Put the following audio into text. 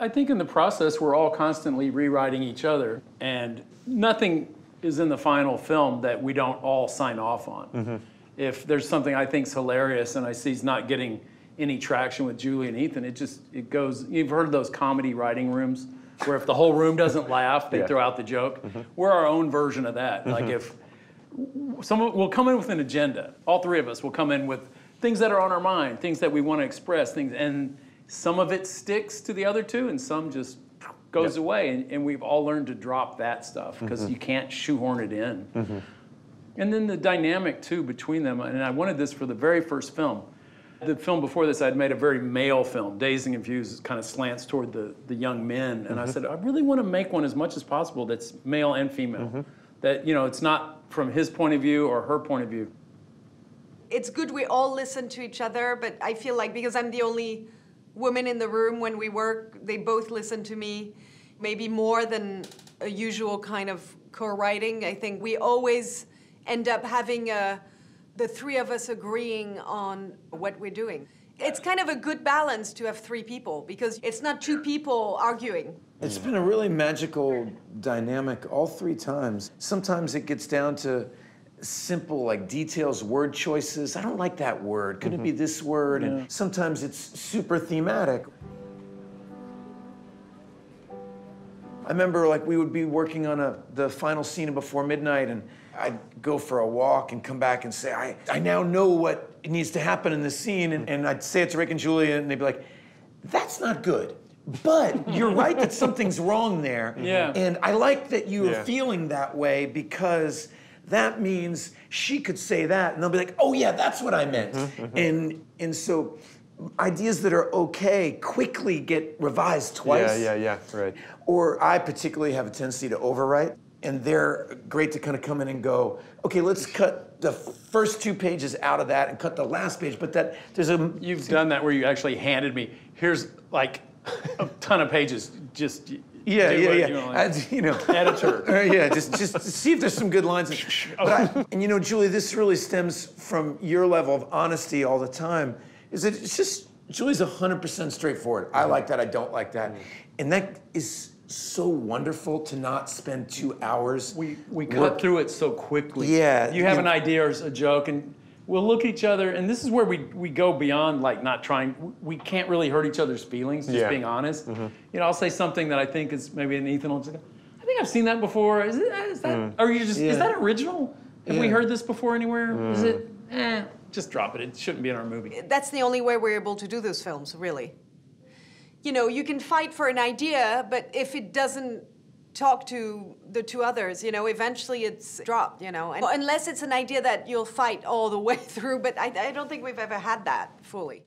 I think in the process, we're all constantly rewriting each other, and nothing is in the final film that we don't all sign off on. Mm-hmm. If there's something I think's hilarious and I see it's not getting any traction with Julie and Ethan, it just it goes. You've heard those comedy writing rooms where if the whole room doesn't laugh, they Yeah. throw out the joke. Mm-hmm. We're our own version of that. Like mm-hmm. if someone will come in with an agenda. All three of us will come in with things that are on our mind, things that we want to express, things, and some of it sticks to the other two, and some just goes Yep. away. And, and we've all learned to drop that stuff because mm-hmm. you can't shoehorn it in. Mm-hmm. And then the dynamic too between them, and I wanted this for the very first film. The film before this, I'd made a very male film. Dazed and Confused kind of slants toward the, the young men. And I mm-hmm. said, I really want to make one as much as possible that's male and female. That, you know, it's not from his point of view or her point of view. it's good we all listen to each other, but I feel like because I'm the only woman in the room when we work, they both listen to me, maybe more than a usual kind of co-writing. I think we always end up having a, the three of us agreeing on what we're doing. It's kind of a good balance to have three people because it's not two people arguing. It's been a really magical dynamic all three times. Sometimes it gets down to simple like details, word choices. I don't like that word. Couldn't it be mm-hmm. this word? And sometimes it's super thematic. I remember like we would be working on a the final scene of Before Midnight and I'd go for a walk and come back and say, I, I now know what needs to happen in this scene. And, and I'd say it to Rick and Julie and they'd be like, that's not good. But you're right that something's wrong there. Yeah. And I like that you are Yeah. feeling that way because that means she could say that and they'll be like, oh yeah, that's what I meant. Mm-hmm. And and so ideas that are okay quickly get revised twice Yeah, yeah, yeah, right. or I particularly have a tendency to overwrite, and they're great to kind of come in and go, okay, let's cut the first two pages out of that and cut the last page. But that there's a You've done that where you actually handed me, here's like a ton of pages, just yeah, yeah, yeah. you want. I- you know, Editor. Uh, yeah, just just see if there's some good lines. But I, and you know, Julie, this really stems from your level of honesty all the time. Is that it's just Julie's 100% straightforward. I like that. I don't like that, and that is so wonderful to not spend two hours. We, we cut work- through it so quickly. Yeah, You have an idea or a joke, and we'll look at each other, and this is where we, we go beyond like not trying. We can't really hurt each other's feelings, just Yeah. being honest. Mm-hmm. You know, I'll say something that I think is maybe an Ethan will just go, I think I've seen that before. Is, it, is that, mm. or you just, Yeah. is that original? Have we heard this before anywhere? Is mm. it, eh, just drop it. It shouldn't be in our movie. that's the only way we're able to do those films, really. You know, you can fight for an idea, but if it doesn't talk to the two others, you know, eventually it's dropped, you know. And unless it's an idea that you'll fight all the way through, but I, I don't think we've ever had that fully.